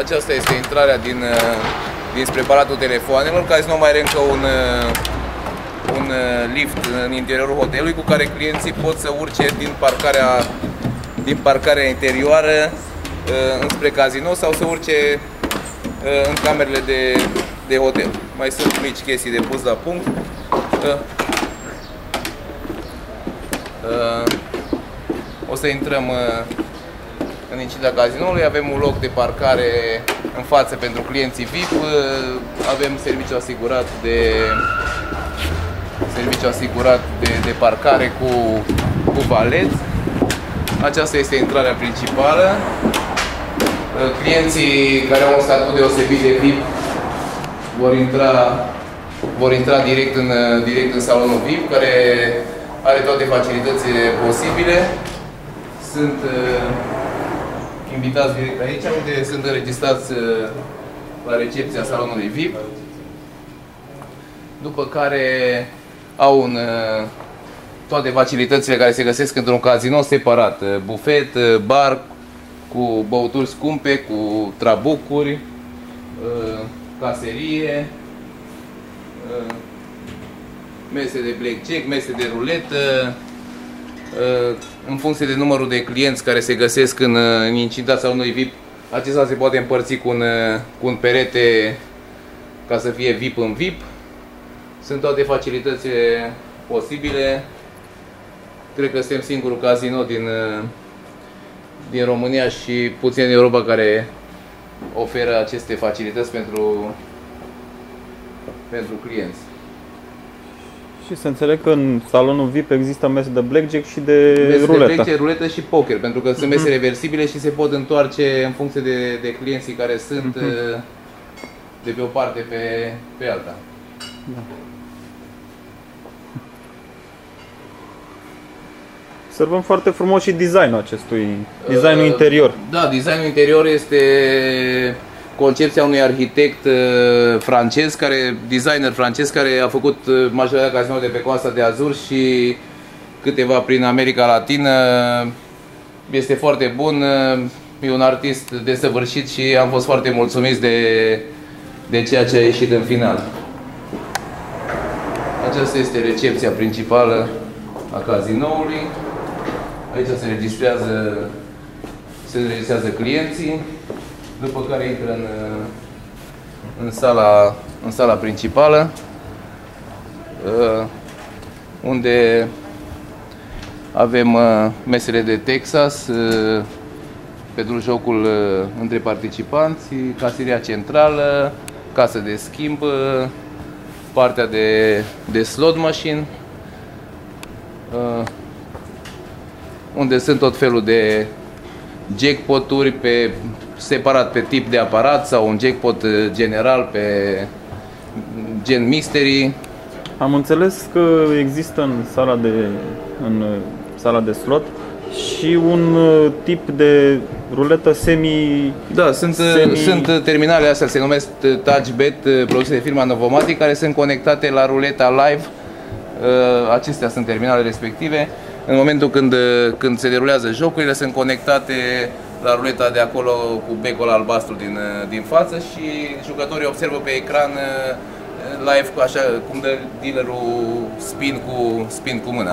Aceasta este intrarea din, uh, dinspre Palatul Telefoanelor. Casino mai are încă un, uh, un uh, lift în interiorul hotelului cu care clienții pot să urce din parcarea, din parcarea interioară înspre casino sau să urce în camerele de, de hotel. Mai sunt mici chestii de pus la punct. O să intrăm în incida cazinoului, avem un loc de parcare în față pentru clienții VIP, avem serviciu asigurat de serviciu asigurat de, de parcare cu, cu valet. Aceasta este intrarea principală. Clienții care au un statut deosebit de VIP vor intra, vor intra direct, în, direct în salonul VIP, care are toate facilitățile posibile. Sunt invitați direct aici, unde sunt înregistrați uh, la recepția salonului VIP. După care au un, uh, toate facilitățile care se găsesc într-un casino separat. Uh, bufet, bar, cu băuturi scumpe, cu trabucuri, caserie, mese de blackjack, mese de ruletă, în funcție de numărul de clienți care se găsesc în, în incintața unui VIP, acesta se poate împărți cu un, cu un perete ca să fie VIP în VIP. Sunt toate facilitățile posibile. Cred că suntem singurul casino din, din România și puțin în Europa care oferă aceste facilități pentru, pentru clienți. Și să înțeleg că în salonul VIP există mese de blackjack și de mese ruletă. de blackjack, ruletă și poker, pentru că sunt mese mhm. reversibile și se pot întoarce în funcție de, de clienții care sunt uh-huh. de pe o parte pe, pe alta. Da. Observăm foarte frumos și designul acestui, designul uh, interior. Da, designul interior este concepția unui arhitect uh, francez, care, designer francez, care a făcut uh, majoritatea casinouri de pe coasta de Azur și câteva prin America Latină. Este foarte bun, uh, e un artist desăvârșit și am fost foarte mulțumiți de, de ceea ce a ieșit în final. Aceasta este recepția principală a cazinoului. Aici se registrează, se înregistrează clienții după care intră în, în, sala, în sala principală, uh, unde avem uh, mesele de Texas, uh, pentru jocul între participanți, caseria centrală, casă de schimb, partea de, de slot machine, unde sunt tot felul de jackpoturi pe separat pe tip de aparat sau un jackpot uh, general pe gen mystery. Am înțeles că există în sala de, în uh, sala de slot și un uh, tip de ruletă semi... Da, sunt, semi... sunt terminale astea, se numesc TouchBet, produse de firma Novomatic, care sunt conectate la ruleta live. Acestea sunt terminale respective. În momentul când, când se derulează jocurile, sunt conectate la ruleta de acolo cu becul albastru din, din față și jucătorii observă pe ecran live așa cum dă dealerul spin cu, spin cu mâna.